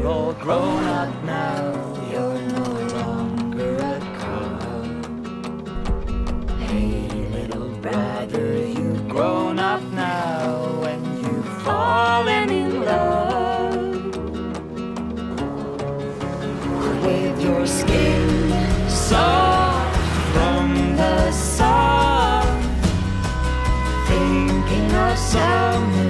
grown up now, you're no longer a cub. Hey, little brother, you've grown up now, and you've fallen in love with your skin soft from the sun, thinking of summer